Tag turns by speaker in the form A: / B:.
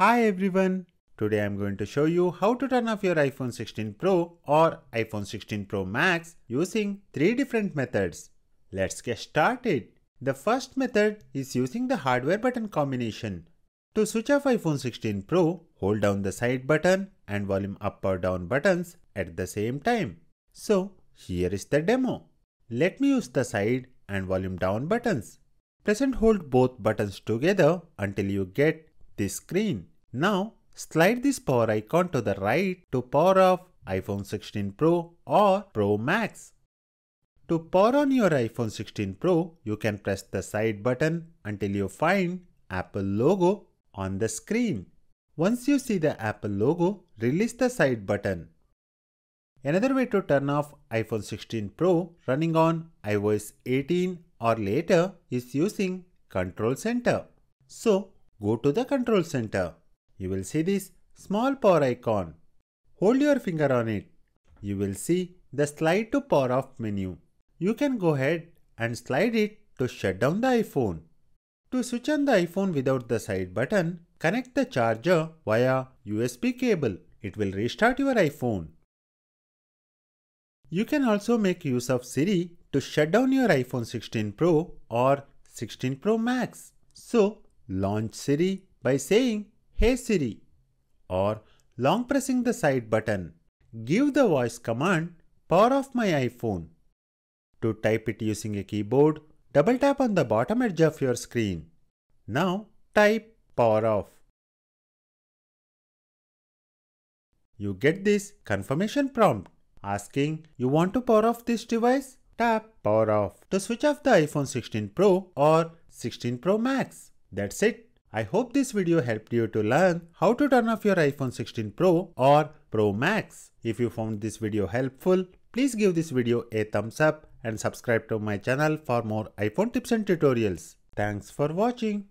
A: Hi everyone! Today I'm going to show you how to turn off your iPhone 16 Pro or iPhone 16 Pro Max using three different methods. Let's get started. The first method is using the hardware button combination. To switch off iPhone 16 Pro, hold down the side button and volume up or down buttons at the same time. So here is the demo. Let me use the side and volume down buttons. Press and hold both buttons together until you get this screen. Now slide this power icon to the right to power off iPhone 16 Pro or Pro Max. To power on your iPhone 16 Pro, you can press the side button until you find Apple logo on the screen. Once you see the Apple logo, release the side button. Another way to turn off iPhone 16 Pro running on iOS 18 or later is using Control Center. So go to the Control Center. You will see this small power icon. Hold your finger on it. You will see the slide to power off menu. You can go ahead and slide it to shut down the iPhone. To switch on the iPhone without the side button, connect the charger via USB cable. It will restart your iPhone. You can also make use of Siri to shut down your iPhone 16 Pro or 16 Pro Max. So, launch Siri by saying Hey Siri or long pressing the side button. Give the voice command Power off my iPhone. To type it using a keyboard, double tap on the bottom edge of your screen. Now type Power off. You get this confirmation prompt asking you want to power off this device? Tap power off to switch off the iPhone 16 Pro or 16 Pro Max. That's it. I hope this video helped you to learn how to turn off your iPhone 16 Pro or Pro Max. If you found this video helpful, please give this video a thumbs up and subscribe to my channel for more iPhone tips and tutorials. Thanks for watching.